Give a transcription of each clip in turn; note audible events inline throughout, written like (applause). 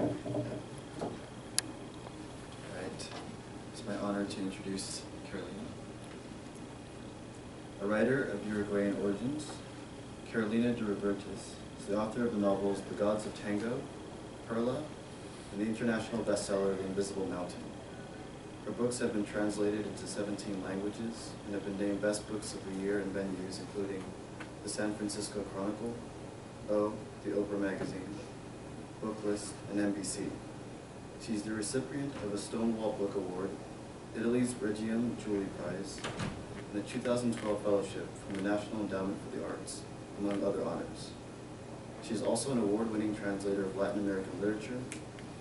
All right, it's my honor to introduce Carolina. A writer of Uruguayan origins, Carolina de Robertis is the author of the novels The Gods of Tango, Perla, and the international bestseller The Invisible Mountain. Her books have been translated into 17 languages and have been named Best Books of the Year in venues including the San Francisco Chronicle, O, the Oprah Magazine, Booklist, and NBC. She's the recipient of a Stonewall Book Award, Italy's Rhegium Julii Prize, and a 2012 Fellowship from the National Endowment for the Arts, among other honors. She is also an award-winning translator of Latin American literature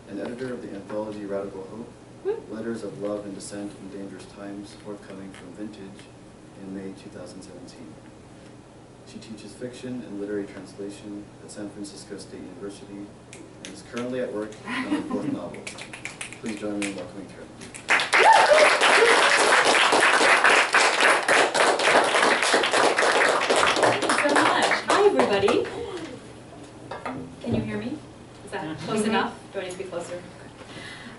and editor of the anthology Radical Hope, hmm. Letters of Love and Dissent in Dangerous Times, forthcoming from Vintage in May 2017. She teaches fiction and literary translation at San Francisco State University currently at work on her fourth novel. Please join me in welcoming Carolyn. Thank you so much. Hi, everybody. Can you hear me? Is that close enough? Do I need to be closer?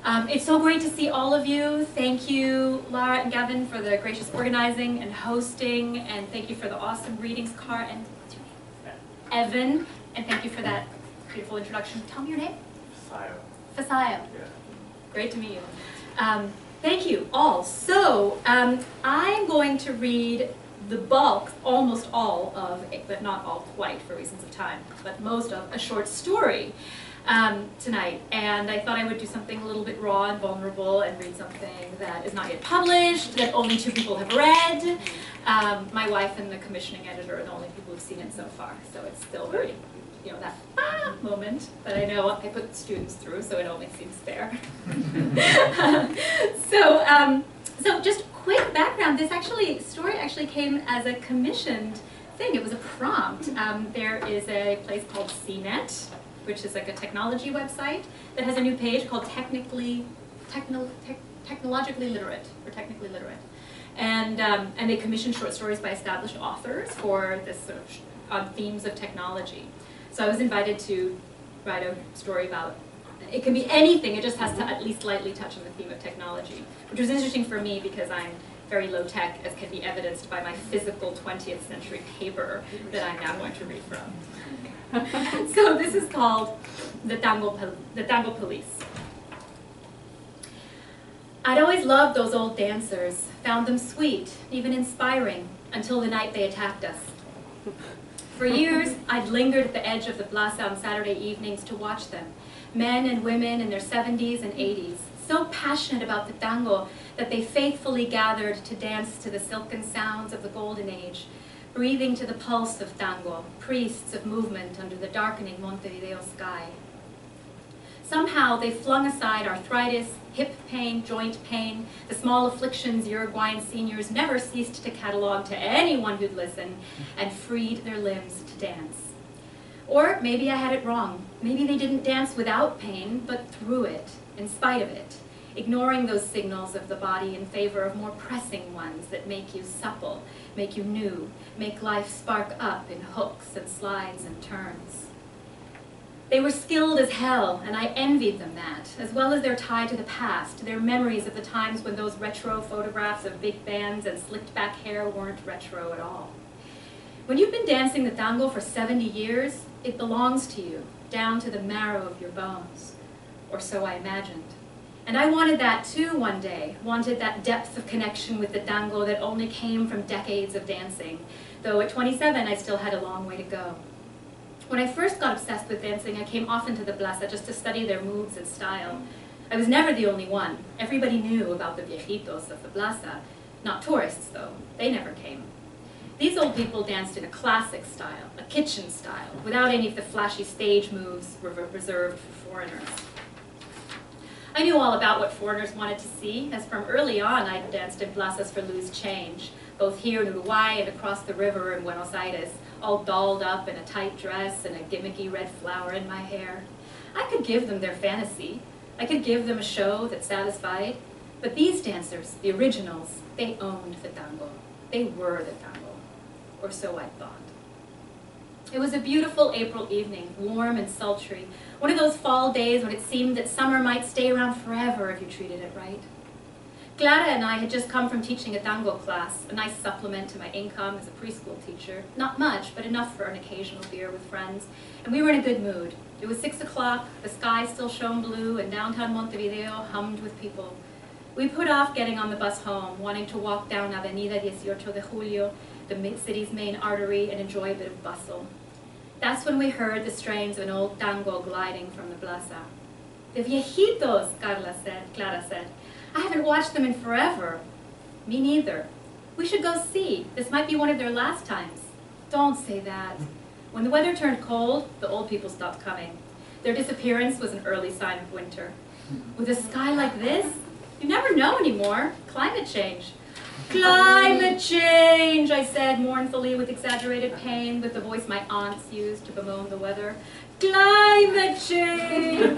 Um, it's so great to see all of you. Thank you, Lara and Gavin, for the gracious organizing and hosting, and thank you for the awesome readings card. And what's your name? Evan, and thank you for that beautiful introduction. Tell me your name. Sayo. Fasayo. Yeah. Great to meet you. Um, thank you all. So um, I'm going to read the bulk, almost all of, but not all quite for reasons of time, but most of a short story um, tonight. And I thought I would do something a little bit raw and vulnerable and read something that is not yet published, that only two people have read. Um, my wife and the commissioning editor are the only people who've seen it so far, so it's still very, you know, that ah moment that I know I put students through, so it only seems fair. (laughs) so, um, so just quick background. This actually story actually came as a commissioned thing. It was a prompt. Um, there is a place called CNET, which is like a technology website that has a new page called Technically Techno, Tech, Technologically Literate or Technically Literate, and um, and they commission short stories by established authors for this sort of sh- on themes of technology. So I was invited to write a story about. It can be anything. It just has to at least lightly touch on the theme of technology, which was interesting for me because I'm very low tech, as can be evidenced by my physical 20th century paper that I'm now going to read from. (laughs) so this is called the Tango, Pol- the Tango Police. I'd always loved those old dancers, found them sweet, even inspiring, until the night they attacked us. For years, I'd lingered at the edge of the plaza on Saturday evenings to watch them, men and women in their 70s and 80s, so passionate about the tango that they faithfully gathered to dance to the silken sounds of the golden age, breathing to the pulse of tango, priests of movement under the darkening Montevideo sky. Somehow they flung aside arthritis, hip pain, joint pain, the small afflictions Uruguayan seniors never ceased to catalog to anyone who'd listen, and freed their limbs to dance. Or maybe I had it wrong. Maybe they didn't dance without pain, but through it, in spite of it, ignoring those signals of the body in favor of more pressing ones that make you supple, make you new, make life spark up in hooks and slides and turns. They were skilled as hell, and I envied them that, as well as their tie to the past, their memories of the times when those retro photographs of big bands and slicked back hair weren't retro at all. When you've been dancing the tango for 70 years, it belongs to you, down to the marrow of your bones. Or so I imagined. And I wanted that too one day, wanted that depth of connection with the tango that only came from decades of dancing, though at 27 I still had a long way to go. When I first got obsessed with dancing, I came often to the plaza just to study their moves and style. I was never the only one. Everybody knew about the viejitos of the plaza. Not tourists, though. They never came. These old people danced in a classic style, a kitchen style, without any of the flashy stage moves reserved for foreigners. I knew all about what foreigners wanted to see, as from early on I'd danced in plazas for loose change, both here in Uruguay and across the river in Buenos Aires, all dolled up in a tight dress and a gimmicky red flower in my hair. I could give them their fantasy. I could give them a show that satisfied. But these dancers, the originals, they owned the tango. They were the tango. Or so I thought. It was a beautiful April evening, warm and sultry. One of those fall days when it seemed that summer might stay around forever if you treated it right. Clara and I had just come from teaching a tango class, a nice supplement to my income as a preschool teacher. Not much, but enough for an occasional beer with friends. And we were in a good mood. It was six o'clock, the sky still shone blue, and downtown Montevideo hummed with people. We put off getting on the bus home, wanting to walk down Avenida 18 de Julio, the city's main artery, and enjoy a bit of bustle. That's when we heard the strains of an old tango gliding from the plaza. The viejitos, Carla said, Clara said. I haven't watched them in forever. Me neither. We should go see. This might be one of their last times. Don't say that. When the weather turned cold, the old people stopped coming. Their disappearance was an early sign of winter. With a sky like this, you never know anymore. Climate change. Climate change, I said mournfully with exaggerated pain, with the voice my aunts used to bemoan the weather. Climate change!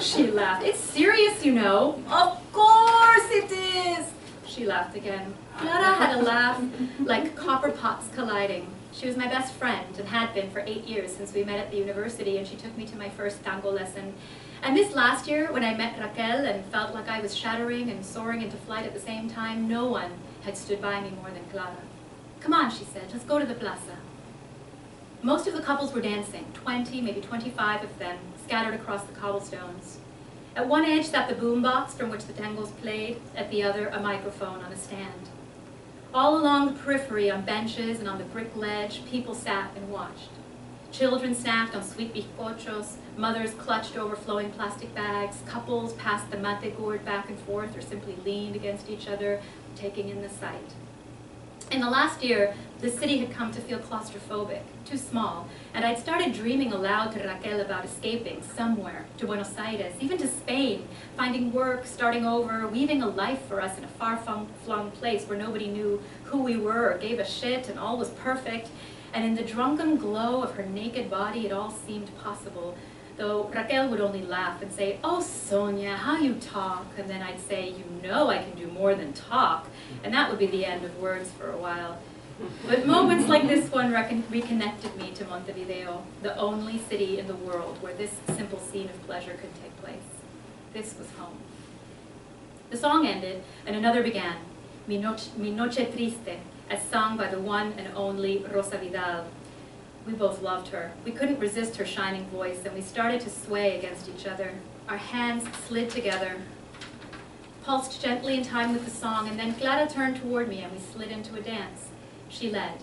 she laughed. It's serious, you know. Of course it is! She laughed again. Clara had a laugh like copper pots colliding. She was my best friend and had been for eight years since we met at the university and she took me to my first tango lesson. And this last year, when I met Raquel and felt like I was shattering and soaring into flight at the same time, no one had stood by me more than Clara. Come on, she said, let's go to the plaza. Most of the couples were dancing, 20, maybe 25 of them, scattered across the cobblestones. At one edge sat the boombox from which the tangos played, at the other a microphone on a stand. All along the periphery, on benches and on the brick ledge, people sat and watched. Children snacked on sweet bizcochos, mothers clutched overflowing plastic bags, couples passed the mate gourd back and forth or simply leaned against each other, taking in the sight. In the last year, the city had come to feel claustrophobic, too small, and I'd started dreaming aloud to Raquel about escaping somewhere, to Buenos Aires, even to Spain, finding work, starting over, weaving a life for us in a far-flung place where nobody knew who we were or gave a shit and all was perfect, and in the drunken glow of her naked body it all seemed possible, though Raquel would only laugh and say, oh, Sonia, how you talk. And then I'd say, you know I can do more than talk. And that would be the end of words for a while. But moments like this one reconnected me to Montevideo, the only city in the world where this simple scene of pleasure could take place. This was home. The song ended, and another began, Mi Noche, Mi Noche Triste, as sung by the one and only Rosa Vidal, we both loved her. We couldn't resist her shining voice, and we started to sway against each other. Our hands slid together, pulsed gently in time with the song, and then Clara turned toward me and we slid into a dance. She led.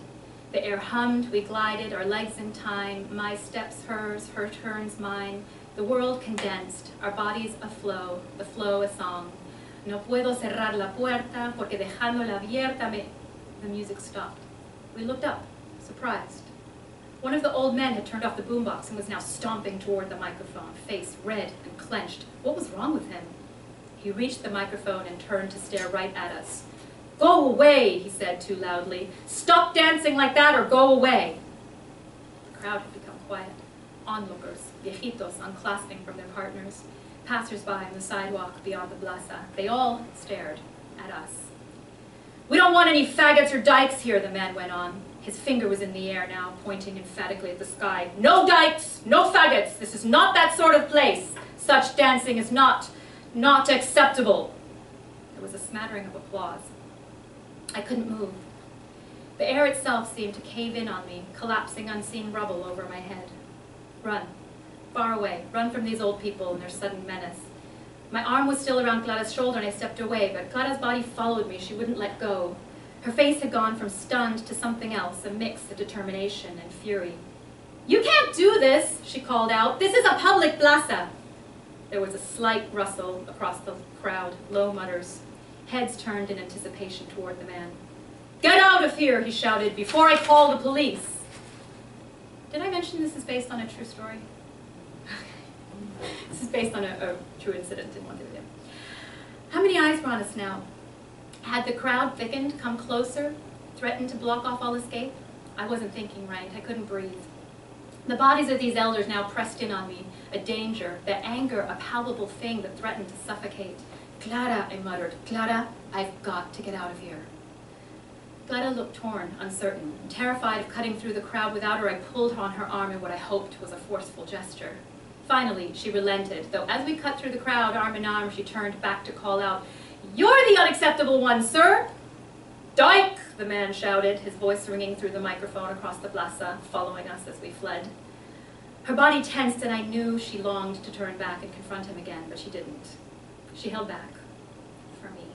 The air hummed, we glided, our legs in time, my steps hers, her turns mine. The world condensed, our bodies aflow, the flow a song. No puedo cerrar la puerta, porque dejándola abierta me... The music stopped. We looked up, surprised. One of the old men had turned off the boombox and was now stomping toward the microphone, face red and clenched. What was wrong with him? He reached the microphone and turned to stare right at us. Go away, he said too loudly. Stop dancing like that or go away. The crowd had become quiet. Onlookers, viejitos, unclasping from their partners, passers-by on the sidewalk beyond the plaza. They all stared at us. We don't want any faggots or dykes here, the man went on. His finger was in the air now, pointing emphatically at the sky. No dykes, no faggots. This is not that sort of place. Such dancing is not, not acceptable. There was a smattering of applause. I couldn't move. The air itself seemed to cave in on me, collapsing unseen rubble over my head. Run. Far away. Run from these old people and their sudden menace. My arm was still around Clara's shoulder and I stepped away, but Clara's body followed me. She wouldn't let go. Her face had gone from stunned to something else, a mix of determination and fury. You can't do this, she called out. This is a public plaza. There was a slight rustle across the crowd, low mutters. Heads turned in anticipation toward the man. Get out of here, he shouted, before I call the police. Did I mention this is based on a true story? (laughs) this is based on a, a true incident in one of Montevideo. How many eyes were on us now? Had the crowd thickened, come closer, threatened to block off all escape? I wasn't thinking right. I couldn't breathe. The bodies of these elders now pressed in on me, a danger, the anger, a palpable thing that threatened to suffocate. Clara, I muttered, Clara, I've got to get out of here. Clara looked torn, uncertain. Terrified of cutting through the crowd without her, I pulled her on her arm in what I hoped was a forceful gesture. Finally, she relented, though as we cut through the crowd, arm in arm, she turned back to call out, You're the unacceptable one, sir! Dyke, the man shouted, his voice ringing through the microphone across the plaza, following us as we fled. Her body tensed, and I knew she longed to turn back and confront him again, but she didn't. She held back. For me.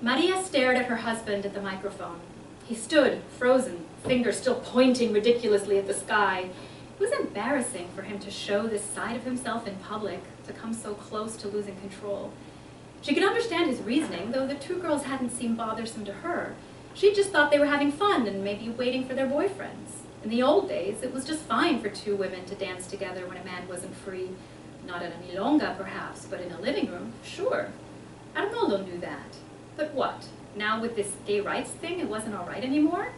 Maria stared at her husband at the microphone. He stood, frozen, fingers still pointing ridiculously at the sky. It was embarrassing for him to show this side of himself in public, to come so close to losing control. She could understand his reasoning, though the two girls hadn't seemed bothersome to her. She just thought they were having fun and maybe waiting for their boyfriends. In the old days, it was just fine for two women to dance together when a man wasn't free. Not at a milonga, perhaps, but in a living room, sure. Arnoldo knew that. But what? Now with this gay rights thing, it wasn't all right anymore?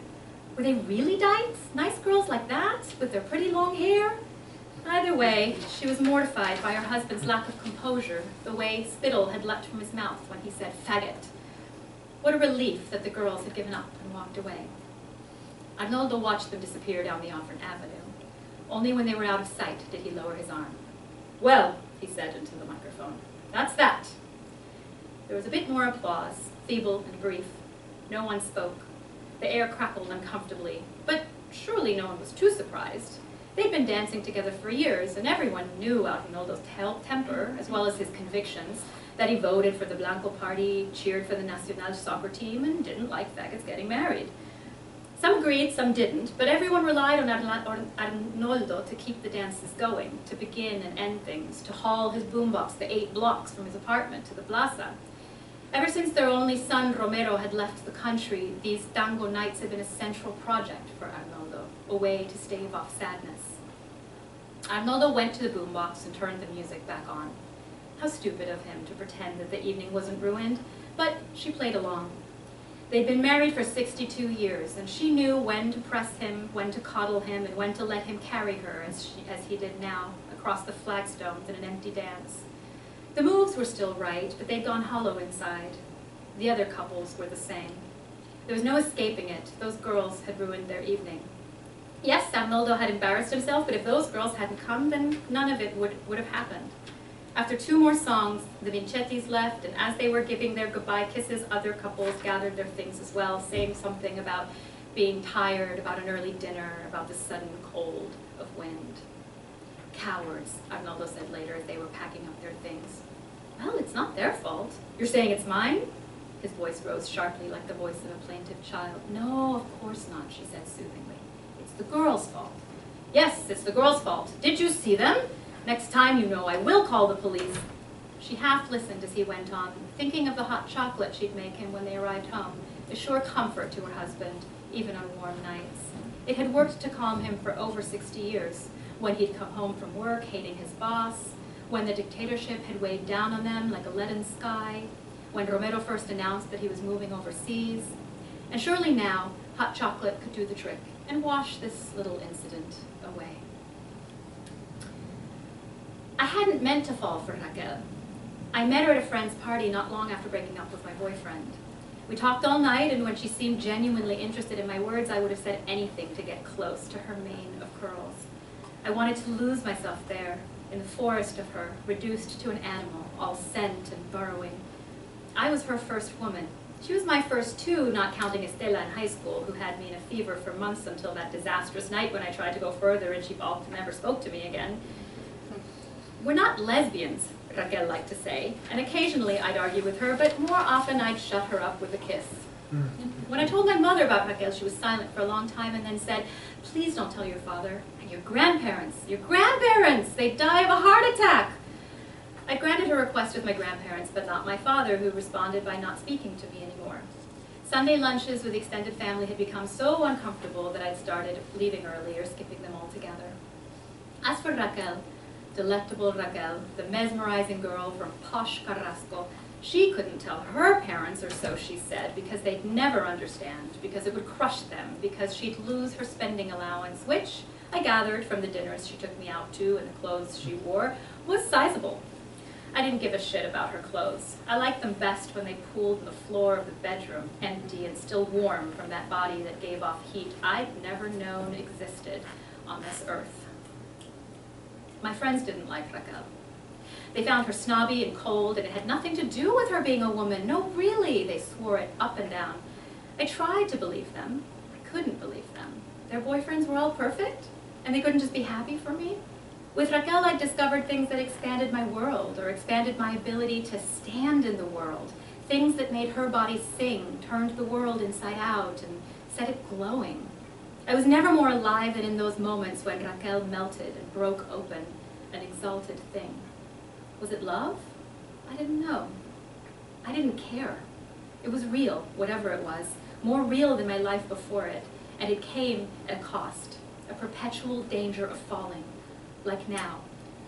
Were they really dykes? Nice girls like that, with their pretty long hair? Either way, she was mortified by her husband's lack of composure, the way spittle had leapt from his mouth when he said faggot. What a relief that the girls had given up and walked away. Arnoldo watched them disappear down the Offern Avenue. Only when they were out of sight did he lower his arm. Well, he said into the microphone, that's that. There was a bit more applause, feeble and brief. No one spoke. The air crackled uncomfortably, but surely no one was too surprised. They'd been dancing together for years, and everyone knew Arnoldo's temper, as well as his convictions, that he voted for the Blanco party, cheered for the Nacional soccer team, and didn't like faggots getting married. Some agreed, some didn't, but everyone relied on Arnoldo to keep the dances going, to begin and end things, to haul his boombox the eight blocks from his apartment to the plaza. Ever since their only son, Romero, had left the country, these tango nights had been a central project for Arnoldo, a way to stave off sadness. Arnoldo went to the boombox and turned the music back on. How stupid of him to pretend that the evening wasn't ruined, but she played along. They'd been married for 62 years, and she knew when to press him, when to coddle him, and when to let him carry her, as, she, as he did now, across the flagstones in an empty dance. The moves were still right, but they'd gone hollow inside. The other couples were the same. There was no escaping it. Those girls had ruined their evening. Yes, Arnoldo had embarrassed himself, but if those girls hadn't come, then none of it would, would have happened. After two more songs, the Vincettis left, and as they were giving their goodbye kisses, other couples gathered their things as well, saying something about being tired, about an early dinner, about the sudden cold of wind. Cowards, Arnoldo said later as they were packing up their things. Well, it's not their fault. You're saying it's mine? His voice rose sharply like the voice of a plaintive child. No, of course not, she said soothingly the girl's fault. Yes, it's the girl's fault. Did you see them? Next time, you know, I will call the police. She half listened as he went on, thinking of the hot chocolate she'd make him when they arrived home, a sure comfort to her husband, even on warm nights. It had worked to calm him for over 60 years, when he'd come home from work hating his boss, when the dictatorship had weighed down on them like a leaden sky, when Romero first announced that he was moving overseas. And surely now, hot chocolate could do the trick and wash this little incident away. I hadn't meant to fall for Raquel. I met her at a friend's party not long after breaking up with my boyfriend. We talked all night, and when she seemed genuinely interested in my words, I would have said anything to get close to her mane of curls. I wanted to lose myself there, in the forest of her, reduced to an animal, all scent and burrowing. I was her first woman, she was my first two, not counting Estela in high school, who had me in a fever for months until that disastrous night when I tried to go further and she balked and never spoke to me again. We're not lesbians, Raquel liked to say, and occasionally I'd argue with her, but more often I'd shut her up with a kiss. Hmm. When I told my mother about Raquel, she was silent for a long time and then said, please don't tell your father, and your grandparents, your grandparents, they'd die of a heart attack. I granted her request with my grandparents, but not my father, who responded by not speaking to me anymore. Sunday lunches with the extended family had become so uncomfortable that I'd started leaving early or skipping them altogether. As for Raquel, delectable Raquel, the mesmerizing girl from posh Carrasco, she couldn't tell her parents, or so she said, because they'd never understand, because it would crush them, because she'd lose her spending allowance, which, I gathered from the dinners she took me out to and the clothes she wore, was sizable. I didn't give a shit about her clothes. I liked them best when they pooled in the floor of the bedroom, empty and still warm from that body that gave off heat I'd never known existed on this earth. My friends didn't like Raquel. They found her snobby and cold, and it had nothing to do with her being a woman. No, really, they swore it up and down. I tried to believe them. I couldn't believe them. Their boyfriends were all perfect, and they couldn't just be happy for me. With Raquel, I discovered things that expanded my world or expanded my ability to stand in the world. Things that made her body sing, turned the world inside out, and set it glowing. I was never more alive than in those moments when Raquel melted and broke open, an exalted thing. Was it love? I didn't know. I didn't care. It was real, whatever it was, more real than my life before it, and it came at a cost, a perpetual danger of falling like now,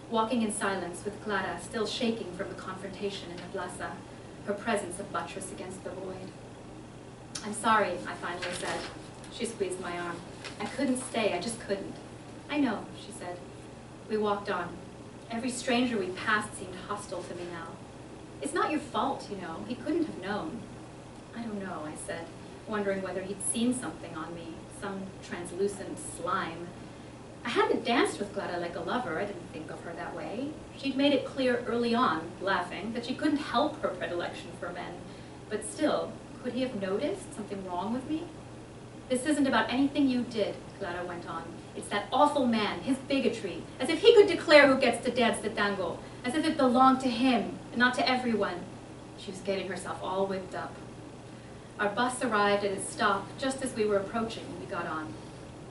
walking in silence with Clara still shaking from the confrontation in the plaza, her presence a buttress against the void. I'm sorry, I finally said. She squeezed my arm. I couldn't stay, I just couldn't. I know, she said. We walked on. Every stranger we passed seemed hostile to me now. It's not your fault, you know. He couldn't have known. I don't know, I said, wondering whether he'd seen something on me, some translucent slime I hadn't danced with Clara like a lover, I didn't think of her that way. She'd made it clear early on, laughing, that she couldn't help her predilection for men. But still, could he have noticed something wrong with me? This isn't about anything you did, Clara went on. It's that awful man, his bigotry, as if he could declare who gets to dance the tango, as if it belonged to him, and not to everyone. She was getting herself all whipped up. Our bus arrived at its stop just as we were approaching, and we got on.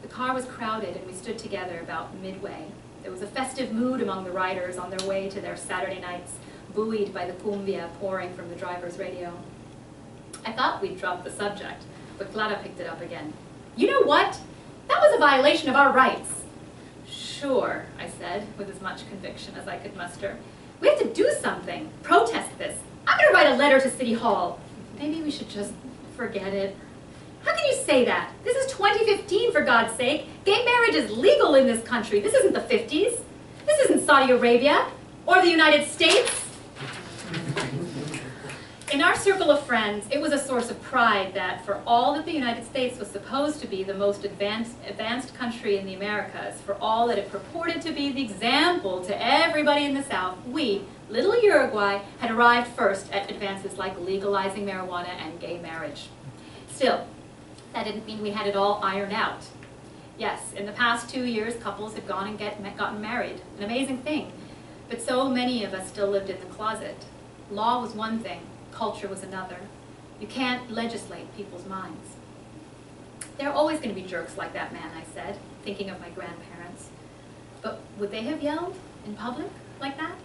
The car was crowded and we stood together about midway. There was a festive mood among the riders on their way to their Saturday nights, buoyed by the cumbia pouring from the driver's radio. I thought we'd drop the subject, but Clara picked it up again. You know what? That was a violation of our rights. Sure, I said, with as much conviction as I could muster. We have to do something, protest this. I'm going to write a letter to City Hall. Maybe we should just forget it. How can you say that? This is 2015, for God's sake. Gay marriage is legal in this country. This isn't the 50s. This isn't Saudi Arabia or the United States. In our circle of friends, it was a source of pride that for all that the United States was supposed to be the most advanced, advanced country in the Americas, for all that it purported to be the example to everybody in the South, we, little Uruguay, had arrived first at advances like legalizing marijuana and gay marriage. Still, that didn't mean we had it all ironed out. Yes, in the past two years, couples had gone and get, gotten married, an amazing thing. But so many of us still lived in the closet. Law was one thing, culture was another. You can't legislate people's minds. There are always going to be jerks like that man, I said, thinking of my grandparents. But would they have yelled in public like that?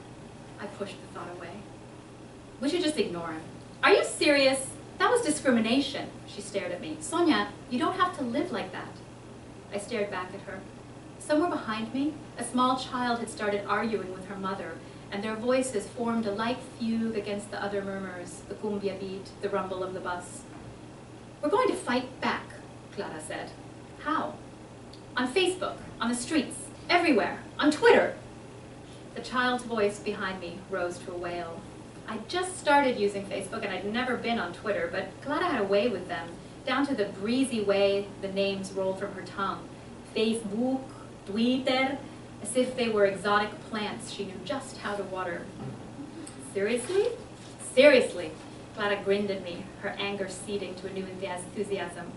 I pushed the thought away. We should just ignore him. Are you serious? That was discrimination, she stared at me. Sonia, you don't have to live like that. I stared back at her. Somewhere behind me, a small child had started arguing with her mother, and their voices formed a light fugue against the other murmurs, the cumbia beat, the rumble of the bus. We're going to fight back, Clara said. How? On Facebook, on the streets, everywhere, on Twitter. The child's voice behind me rose to a wail. I just started using Facebook and I'd never been on Twitter, but Clara had a way with them, down to the breezy way the names rolled from her tongue. Facebook, Twitter, as if they were exotic plants she knew just how to water. Seriously? Seriously. Clara grinned at me, her anger seeding to a new enthusiasm.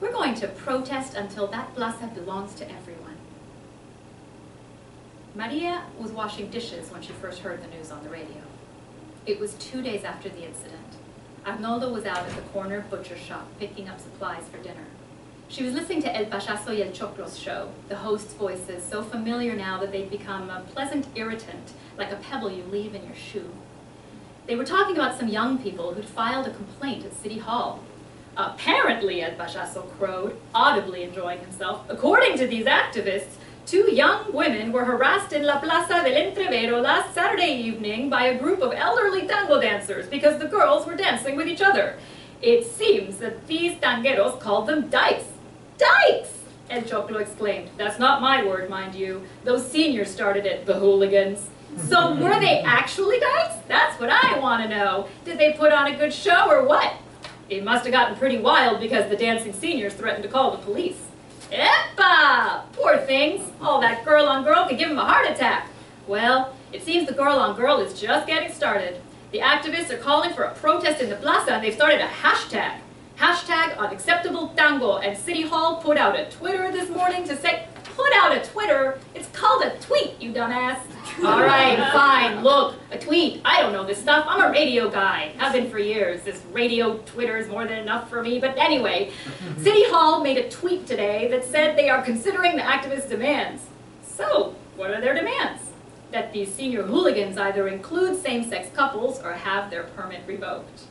We're going to protest until that plaza belongs to everyone. Maria was washing dishes when she first heard the news on the radio. It was two days after the incident. Arnoldo was out at the corner butcher shop picking up supplies for dinner. She was listening to El Payaso y el Choclo's show, the host's voices so familiar now that they'd become a pleasant irritant, like a pebble you leave in your shoe. They were talking about some young people who'd filed a complaint at City Hall. Apparently, El Payaso crowed, audibly enjoying himself, according to these activists, Two young women were harassed in La Plaza del Entrevero last Saturday evening by a group of elderly tango dancers because the girls were dancing with each other. It seems that these tangueros called them dykes. Dykes! El Choclo exclaimed. That's not my word, mind you. Those seniors started it, the hooligans. So (laughs) were they actually knights? That's what I want to know. Did they put on a good show or what? It must have gotten pretty wild because the dancing seniors threatened to call the police. Epa! Poor things. All that girl on girl could give them a heart attack. Well, it seems the girl on girl is just getting started. The activists are calling for a protest in the plaza and they've started a hashtag. Hashtag unacceptable tango and City Hall put out a Twitter this morning to say, put out a Twitter? It's called a tweet, you dumbass. (laughs) All right, fine, look, a tweet. I don't know this stuff. I'm a radio guy. I've been for years. This radio Twitter is more than enough for me. But anyway, (laughs) City Hall made a tweet today that said they are considering the activists' demands. So, what are their demands? That these senior hooligans either include same-sex couples or have their permit revoked.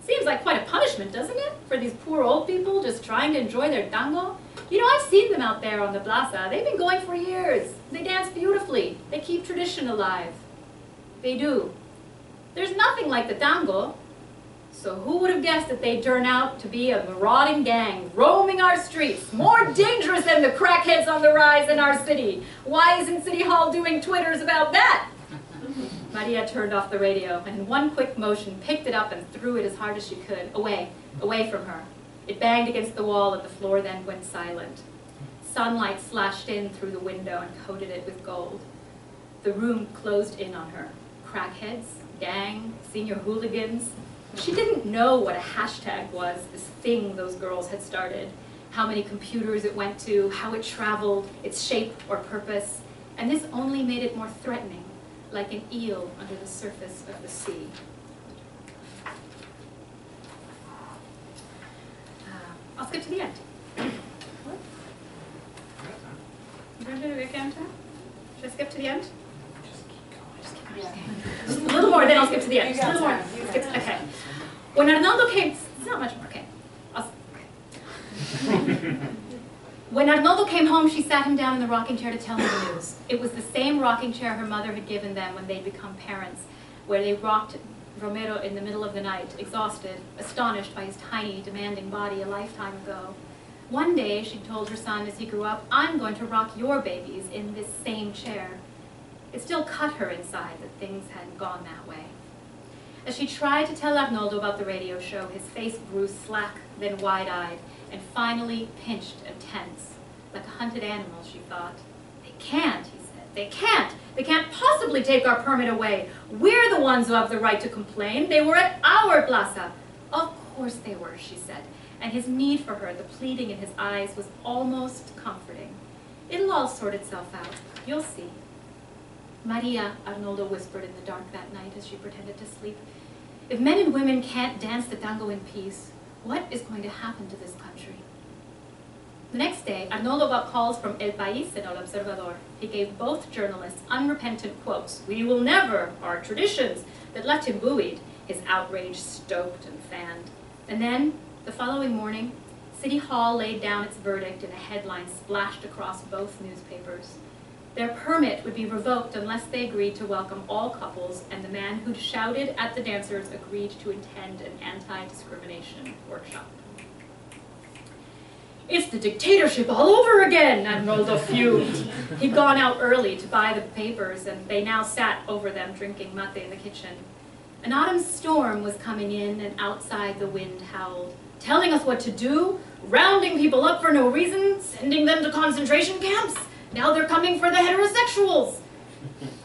Seems like quite a punishment, doesn't it? For these poor old people just trying to enjoy their tango? You know, I've seen them out there on the plaza. They've been going for years. They dance beautifully. They keep tradition alive. They do. There's nothing like the tango. So who would have guessed that they'd turn out to be a marauding gang roaming our streets, more dangerous than the crackheads on the rise in our city? Why isn't City Hall doing Twitters about that? (laughs) Maria turned off the radio and in one quick motion picked it up and threw it as hard as she could, away, away from her. It banged against the wall and the floor then went silent. Sunlight slashed in through the window and coated it with gold. The room closed in on her. Crackheads, gang, senior hooligans. She didn't know what a hashtag was, this thing those girls had started, how many computers it went to, how it traveled, its shape or purpose, and this only made it more threatening like an eel under the surface of the sea. I'll skip to the end. What? You going to do it again, Tom? Should I skip to the end? Just keep going. Just, keep going. Yeah. Just a little more, then I'll skip to the end. Just a little more. Skip- Okay. When Arnoldo came, it's not much more, okay. I'll- okay. (laughs) When Arnoldo came home, she sat him down in the rocking chair to tell him the news. It was the same rocking chair her mother had given them when they'd become parents, where they rocked Romero in the middle of the night, exhausted, astonished by his tiny, demanding body a lifetime ago. One day, she told her son as he grew up, I'm going to rock your babies in this same chair. It still cut her inside that things hadn't gone that way. As she tried to tell Arnoldo about the radio show, his face grew slack, then wide-eyed, and finally pinched and tense, like a hunted animal, she thought. They can't. They can't. They can't possibly take our permit away. We're the ones who have the right to complain. They were at our plaza. Of course they were, she said, and his need for her, the pleading in his eyes, was almost comforting. It'll all sort itself out. You'll see. Maria, Arnoldo whispered in the dark that night as she pretended to sleep. If men and women can't dance the tango in peace, what is going to happen to this country? The next day, Arnoldo got calls from El País and El Observador. He gave both journalists unrepentant quotes. We will never, our traditions, that left him buoyed, his outrage stoked and fanned. And then, the following morning, City Hall laid down its verdict in a headline splashed across both newspapers. Their permit would be revoked unless they agreed to welcome all couples, and the man who'd shouted at the dancers agreed to attend an anti-discrimination workshop. It's the dictatorship all over again, Arnoldo fumed. He'd gone out early to buy the papers, and they now sat over them drinking mate in the kitchen. An autumn storm was coming in, and outside the wind howled, telling us what to do, rounding people up for no reason, sending them to concentration camps. Now they're coming for the heterosexuals.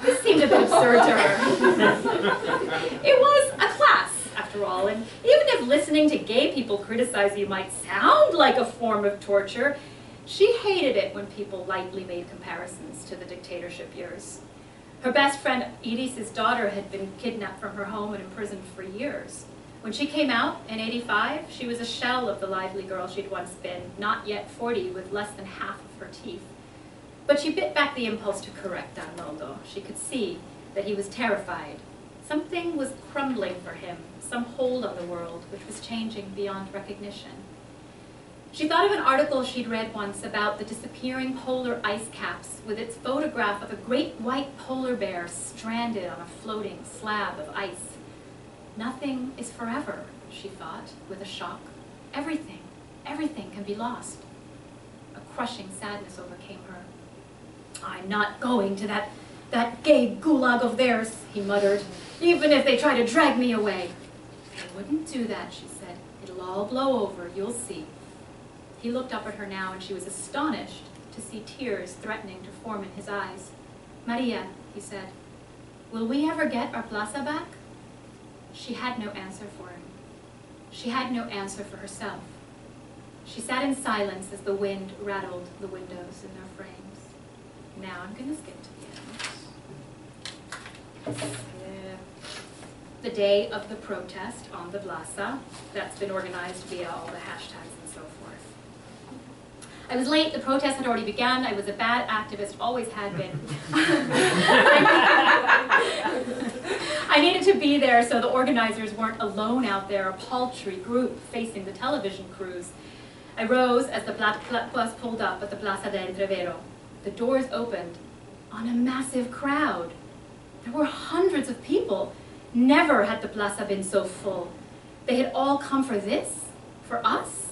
This seemed a bit absurd to her. (laughs) it was after all, and even if listening to gay people criticize you might sound like a form of torture, she hated it when people lightly made comparisons to the dictatorship years. Her best friend Edith's daughter had been kidnapped from her home and imprisoned for years. When she came out in 85, she was a shell of the lively girl she'd once been, not yet 40, with less than half of her teeth. But she bit back the impulse to correct Arnoldo. She could see that he was terrified. Something was crumbling for him, some hold on the world, which was changing beyond recognition. She thought of an article she'd read once about the disappearing polar ice caps with its photograph of a great white polar bear stranded on a floating slab of ice. Nothing is forever, she thought, with a shock. Everything, everything can be lost. A crushing sadness overcame her. I'm not going to that That gay gulag of theirs, he muttered, even if they try to drag me away. They wouldn't do that, she said. It'll all blow over, you'll see. He looked up at her now, and she was astonished to see tears threatening to form in his eyes. Maria, he said, will we ever get our plaza back? She had no answer for him. She had no answer for herself. She sat in silence as the wind rattled the windows in their frames. Now I'm going to skip to the end. The day of the protest on the plaza, that's been organized via all the hashtags and so forth. I was late, the protest had already begun, I was a bad activist, always had been. (laughs) I needed to be there so the organizers weren't alone out there, a paltry group facing the television crews. I rose as the bus pulled up at the Plaza del Entrevero. The doors opened on a massive crowd. There were hundreds of people. Never had the plaza been so full. They had all come for this? For us?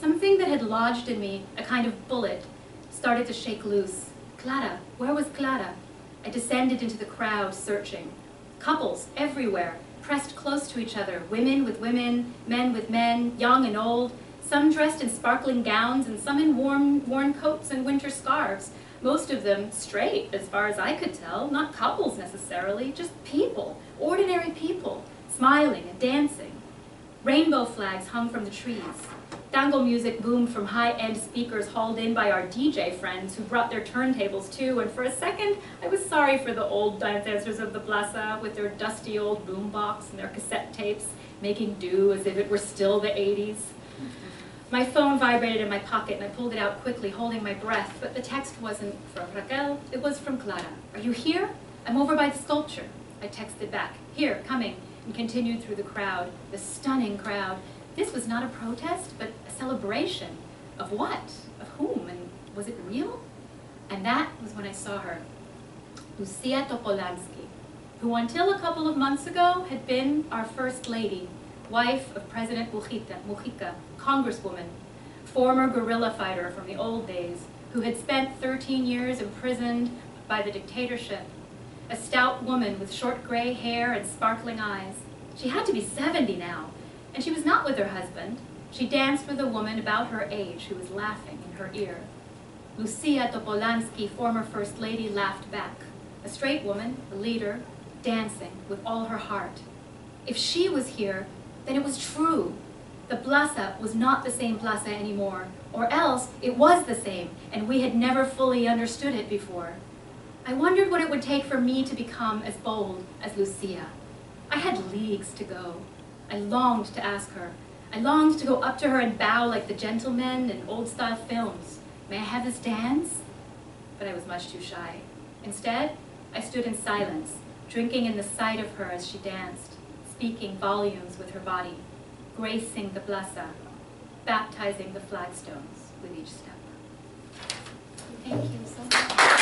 Something that had lodged in me, a kind of bullet, started to shake loose. Clara, where was Clara? I descended into the crowd, searching. Couples everywhere, pressed close to each other, women with women, men with men, young and old, some dressed in sparkling gowns and some in warm, worn coats and winter scarves. Most of them straight, as far as I could tell, not couples necessarily, just people, ordinary people, smiling and dancing. Rainbow flags hung from the trees. Tango music boomed from high-end speakers hauled in by our DJ friends who brought their turntables too, and for a second I was sorry for the old dance dancers of the plaza with their dusty old boombox and their cassette tapes, making do as if it were still the 80s. My phone vibrated in my pocket and I pulled it out quickly, holding my breath, but the text wasn't from Raquel, it was from Clara. Are you here? I'm over by the sculpture. I texted back, here, coming, and continued through the crowd, the stunning crowd. This was not a protest, but a celebration. Of what? Of whom? And was it real? And that was when I saw her, Lucia Topolansky, who until a couple of months ago had been our first lady, wife of President Mujica, Mujica, congresswoman, former guerrilla fighter from the old days, who had spent 13 years imprisoned by the dictatorship, a stout woman with short gray hair and sparkling eyes. She had to be 70 now, and she was not with her husband. She danced with a woman about her age who was laughing in her ear. Lucia Topolansky, former First Lady, laughed back. A straight woman, a leader, dancing with all her heart. If she was here, then it was true. The plaza was not the same plaza anymore, or else it was the same, and we had never fully understood it before. I wondered what it would take for me to become as bold as Lucia. I had leagues to go. I longed to ask her. I longed to go up to her and bow like the gentlemen in old-style films. May I have this dance? But I was much too shy. Instead, I stood in silence, drinking in the sight of her as she danced, speaking volumes with her body, gracing the plaza, baptizing the flagstones with each step. Thank you so much.